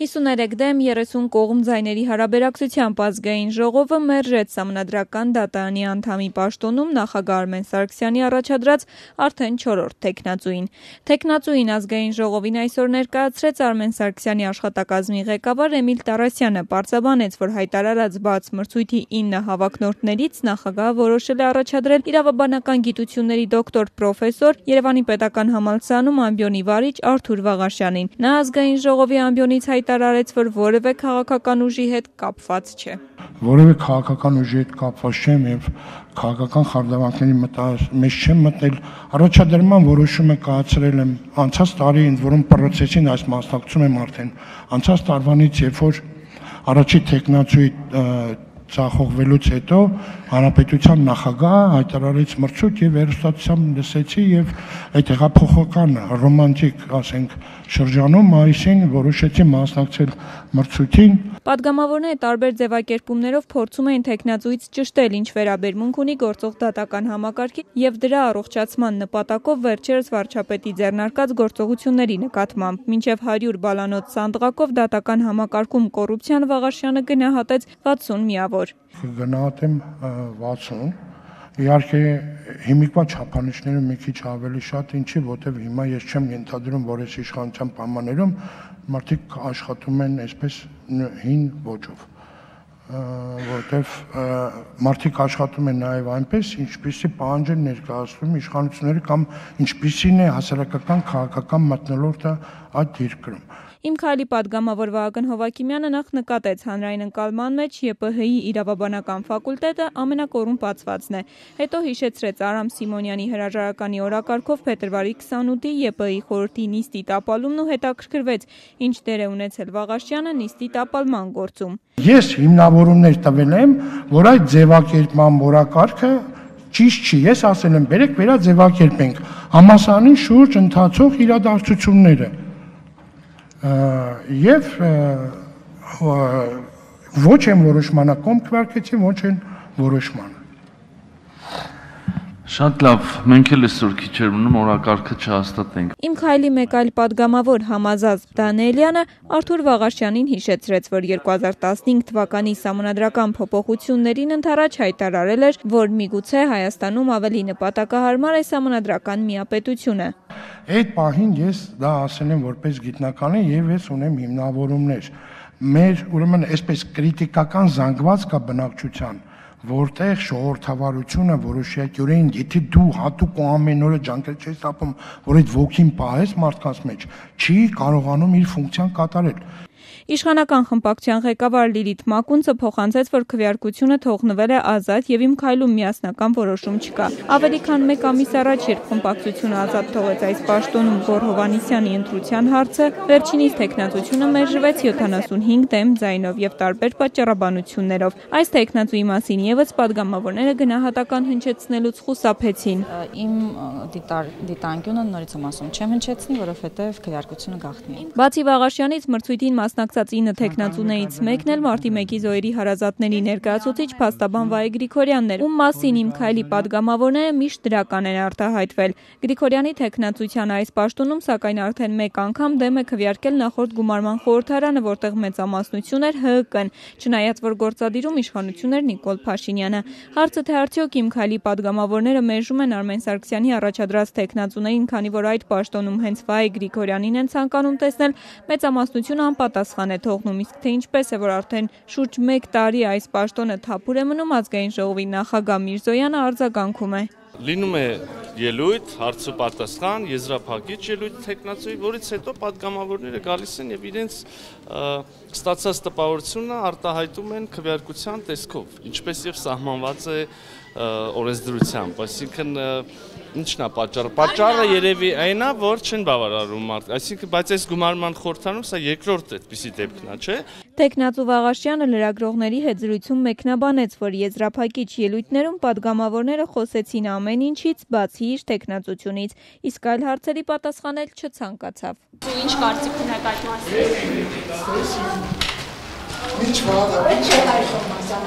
53 դեմ 30 կողմ ձայների հարաբերակցությամբ ազգային ժողովը մերժեց Սահմանադրական դատարանի անդամի պաշտոնում նախագահ Արմեն Սարգսյանի առաջադրած արդեն 4-րդ թեկնածուին։ Թեկնածուին ազգային ժողովին այսօր ներկայացրեց Արմեն Սարգսյանի աշխատակազմի ղեկավար Էմիլ Տարասյանը, պարզաբանեց, որ հայտարարած բաց մրցույթի 9 հավակնորդներից նախագահը որոշել է առաջադրել իրավաբանական գիտությունների դոկտոր պրոֆեսոր Երևանի Պետական համալսարանում ամբիոնի վարիչ Արթուր Վաղաշյանին։ Նա ազգային ժողովի ամբիոնից հայտ հայտարարեց, որ որևէ քաղաքական ուժի հետ կապված չէ։ Որևէ քաղաքական ուժի հետ կապված չեմ եւ քաղաքական խարդավանքների մեջ չեմ մտնել։ Առաջադրման որոշումը կայացրել եմ անցած տարի, ընդ որում պրոցեսին այս մասնակցում եմ արդեն։ Անցած տարվանից, երբ որ առաջի տեխնացուի ցախողվելուց հետո հանրապետության նախագահը հայտարարեց մրցույթ եւ վերստացությամբ լսեցի եւ այդ հեղափոխական ռոմանտիկ, ասենք, շրջանում մայիսին որոշեցի մասնակցել մրցույթին։ Պատգամավորները տարբեր ձևակերպումներով փորձում էին տեխնացուից ճշտել, ինչ վերաբերմունք ունի գործող դատական համակարգի եւ դրա առողջացման նպատակով վերջերս վարչապետի ձեռնարկած գործողությունների նկատմամբ։ Մինչև 100 բալանոց սանդղակով դատական համակարգում կոռուպցիան Վաղաշյանը գնահատեց 60 միավոր որ կգնահատեմ 60 Իհարկե հիմիկվա չափանիշները մի քիչ ավելի շատ, ինչի, որտեվ հիմա ես չեմ ենթադրում, որ այս իշխանության պայմաններում մարդիկ աշխատում են այսպես հին ոճով որտեվ մարդիկ աշխատում են նաև այնպես, ինչպիսի պահանջ են ներկայացնում իշխանությունները կամ ինչպիսին է հասարակական քաղաքական մտնոլորտը այդ երկրում։ Իմ քայլի падգամավոր Վահագն Հովակիմյանը նախ նկատեց հանրային ընկալման մեջ ԵՊՀ-ի իրավաբանական ֆակուլտետը ամենակորուն բացվածն է։ Հետո հիշեցրեց Արամ Սիմոնյանի հրաժարականի օրակարգով փետրվարի 28-ի ԵՊՀ-ի խորհրդի նիստի տապալումն ու հետաքրքրվեց, ինչ դեր է ունեցել Վաղաշյանը նիստի տապալման գործում։ Ես հիմնավորումներ տվել եմ, որ այդ ձևակերպման օրակարգը ճիշտ չի, ես ասել եմ, բերեք վերա ձևակերպենք համասանի շուրջ ընթացող իրադարձությունները եւ ոչ են որոշմանակում քվարկեցին, ոչ են որոշման։ Շատ լավ, մենք էլ այսօր քիչ էր մնում օրակարգը չհաստատենք։ Իմ քայլի մեկ այլ падգամավոր Համազազ Դանելյանը Արթուր Վաղաշյանին հիշեցրեց, որ 2015 թվականի համանդրական փոփոխություններին ընդառաջ հայտարարել էր, որ միգուցե Հայաստանում ավելի նպատակահարմար է համանդրական միապետությունը։ Այդ պահին ես դա ասել եմ որպես գիտնականի եւ ես ունեմ հիմնավորումներ։ Մեր ուրեմն այսպես քրիտիկական զանգված կա բնակչության որտեղ ժողովրդավարությունը որոշակյորեն, եթե դու հատուկ ու ամեն օրը ջանքեր չես ապում, որ այդ ոգին պահես մարդկանց մեջ, չի կարողանում իր ֆունկցիան կատարել։ Իշխանական խմբակցության ղեկավար Լիլիթ Մակունցը փոխանցեց, որ քվեարկությունը թողնվել է ազատ եւ իմ քայլում միասնական որոշում չկա։ Ավելի քան 1 ամիս առաջ, երբ խմբակցությունը ազատ թողեց այս պաշտոնում Գոր Հովանիսյանի ընտրության հարցը, վերջինիս տեխնատությունը մերժվեց 75 դեմ ձայնով եւ տարբեր պատճառաբանություններով։ Այս տեխնատուի մասին եւս падգամավորները գնահատական հնչեցնելուց խուսափեցին։ Իմ դիտանկյունը նորից եմ ասում, չեմ հնչեցնի, որովհետեւ քվեարկությունը գախտնի է։ Բացի Վաղաշյանից մրցույթին մասնակցած ստացած 9 թեկնածուներից մեկն էլ մարտի 1-ի զոհերի հարազատների ներկայացուցիչ փաստաբան Վահե Գրիգորյանն էր, ում մասին իմ քայլի падգամավորները միշտ դրական են արտահայտվել։ Գրիգորյանի թեկնածության այս պաշտոնում սակայն արդեն մեկ անգամ դեմ է քվյարկել նախորդ գումարման խորհրդարանը, որտեղ մեծամասնություն էր ՀՀԿ-ն, չնայած որ գործադիրում իշխանություն էր Նիկոլ Փաշինյանը։ Հարցը թե արդյոք իմ քայլի падգամավորները մերժում են Արմեն Սարգսյանի առաջադրած տեխնացուներին, քանի որ այդ պաշտոնում հենց Վահե Գրիգորյանին են ցանկանում տեսնել մեծամասնությունը անպատասխան բան է թողնում, իսկ թե ինչպես է, որ արդեն շուրջ 1 տարի այս պաշտոնը թափուր է մնում ազգային ժողովի նախագահ Միրզոյանը արձագանքում է։ Լինում է ելույթ, հարցու պատասխան, եզրափակիչ ելույթ տեխնացուի, որից հետո падգամավորները գալիս են եւ իրենց ստացած տպավորությունը արտահայտում են քվեարկության տեսքով, ինչպես եւ սահմանված է օրենսդրությամբ, այսինքն ինչն է պատճառը։ Պատճառը երևի այն է, որ չեն բավարարում մարդ։ Այսինքն, բայց այս գումարման խորհրդանում սա երկրորդ այդպիսի դեպքն է, չէ՞։ Տեքնացու Վաղաշյանը լրագրողների հետ զրույցում մեկնաբանեց, որ եզրափակիչ ելույթներում падգամավորները խոսեցին ամեն ինչից, բացի իր տեքնացությունից, իսկ այլ հարցերի պատասխանել չցանկացավ։ Ինչ կարծիք ունեք այդ մասին։ Ինչ վատ, ինչ հայտնում ասա։